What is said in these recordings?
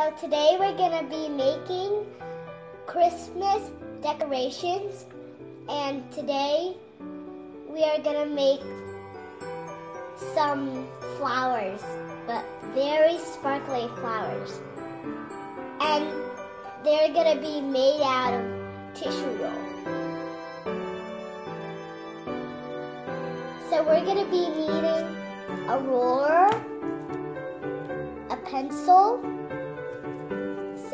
So today we're gonna be making Christmas decorations and today we are gonna make some flowers, but very sparkly flowers. And they're gonna be made out of tissue roll. So we're gonna be needing a ruler, a pencil,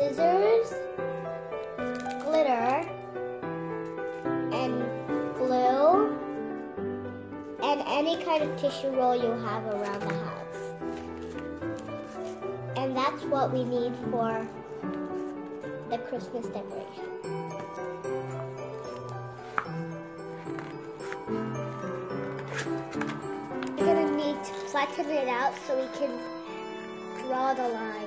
scissors, glitter, and glue, and any kind of tissue roll you have around the house. And that's what we need for the Christmas decoration. We're gonna need to flatten it out so we can draw the lines.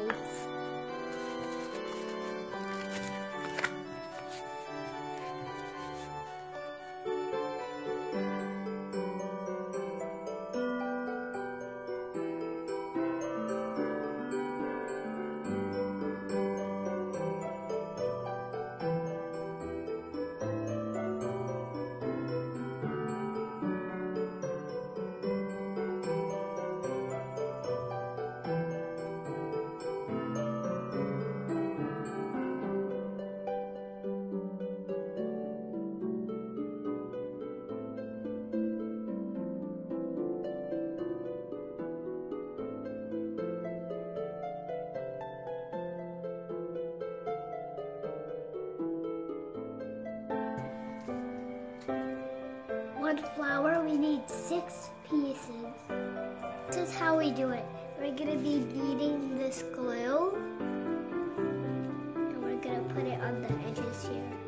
wood flower, we need six pieces. This is how we do it. We're gonna be needing this glue, and we're gonna put it on the edges here.